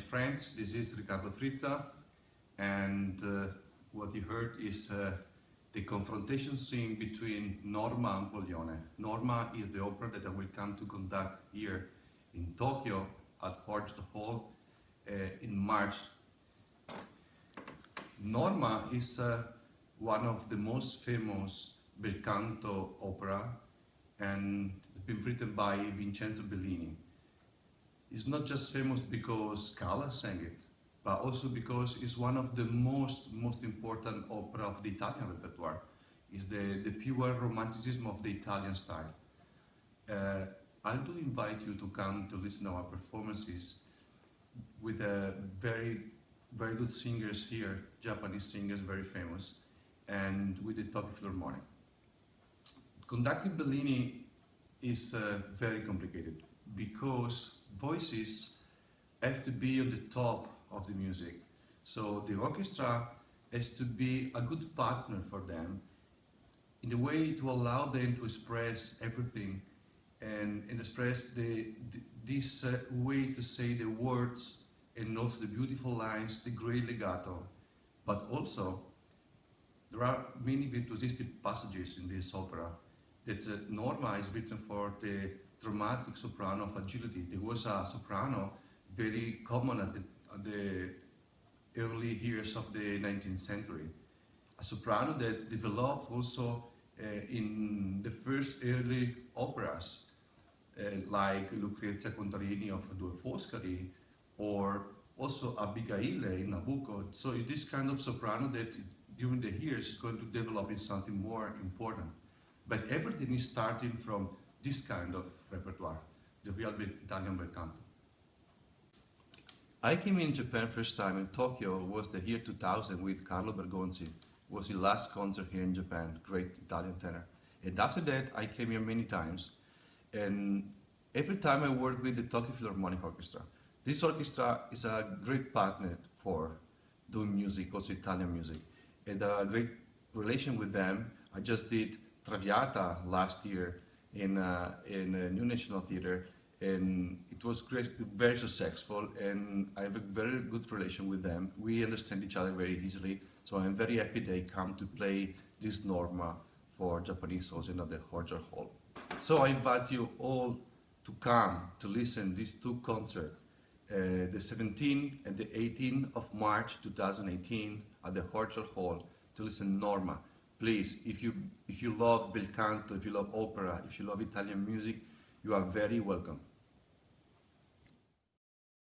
friends, this is Riccardo Frizza, and uh, what you heard is uh, the confrontation scene between Norma and Pollione. Norma is the opera that I will come to conduct here in Tokyo at Orchard Hall uh, in March. Norma is uh, one of the most famous bel canto opera and it's been written by Vincenzo Bellini. It's not just famous because Callas sang it, but also because it's one of the most most important opera of the Italian repertoire. It's the, the pure romanticism of the Italian style. Uh, I do invite you to come to listen to our performances with a very very good singers here, Japanese singers, very famous, and with the Tokyo Philharmonic. Conducting Bellini is uh, very complicated because voices have to be on the top of the music. So the orchestra has to be a good partner for them in a way to allow them to express everything and, and express the, the this uh, way to say the words and also the beautiful lines, the great legato. But also, there are many virtuosistic passages in this opera that uh, Norma is written for the dramatic soprano of agility. There was a soprano very common at the, at the early years of the 19th century. A soprano that developed also uh, in the first early operas, uh, like Lucrezia Contarini of Due Foscari, or also Abigail in Nabucco. So it's this kind of soprano that during the years is going to develop into something more important. But everything is starting from this kind of repertoire, the real Italian bel canto. I came in Japan first time in Tokyo was the year 2000 with Carlo Bergonzi. Was his last concert here in Japan, great Italian tenor. And after that, I came here many times. And every time I worked with the Tokyo Philharmonic Orchestra. This orchestra is a great partner for doing music, also Italian music. And a great relation with them. I just did Traviata last year in, uh, in a New National Theatre and it was great, very successful and I have a very good relation with them. We understand each other very easily, so I'm very happy they come to play this Norma for Japanese audience at the Orchard Hall. So I invite you all to come to listen these two concerts, uh, the 17th and the 18th of March 2018 at the Orchard Hall to listen Norma. Please, if you, if you love bel canto, if you love opera, if you love Italian music, you are very welcome.